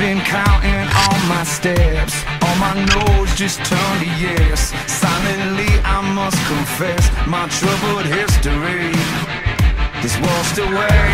been counting all my steps. All my nose, just turned to yes. Silently I must confess My troubled history This washed away.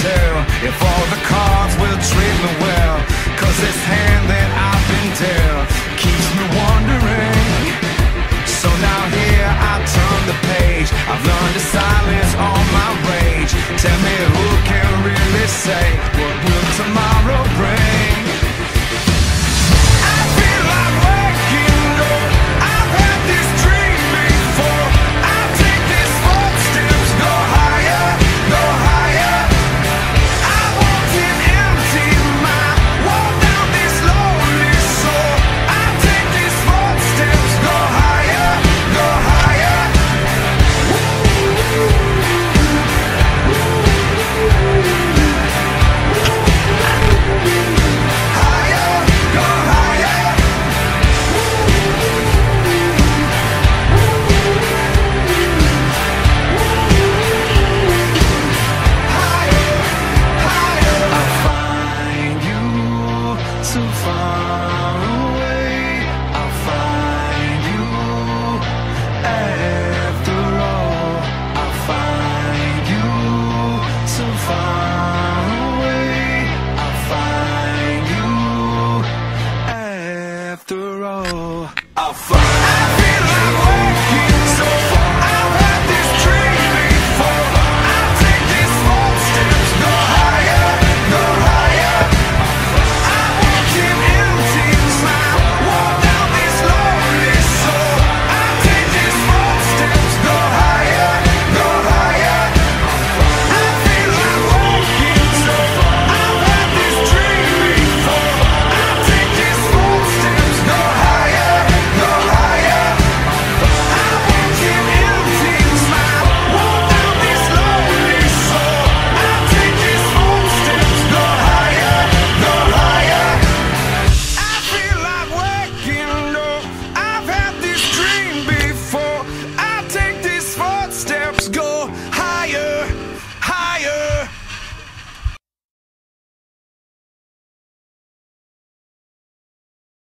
tell If all the cards will treat me well. Cause this hand that I've been dealt Keeps me warm. I